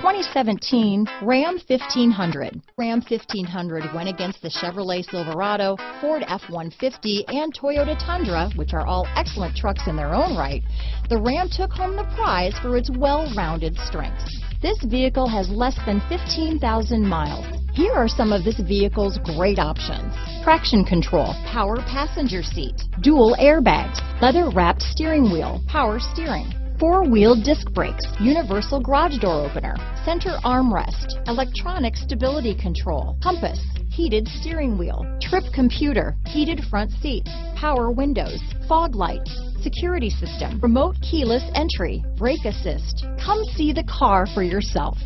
2017 Ram 1500. Ram 1500 went against the Chevrolet Silverado, Ford F-150, and Toyota Tundra, which are all excellent trucks in their own right. The Ram took home the prize for its well-rounded strengths. This vehicle has less than 15,000 miles. Here are some of this vehicle's great options. Traction control, power passenger seat, dual airbags, leather wrapped steering wheel, power steering, four-wheel disc brakes, universal garage door opener, center armrest, electronic stability control, compass, heated steering wheel, trip computer, heated front seats, power windows, fog lights, security system, remote keyless entry, brake assist. Come see the car for yourself.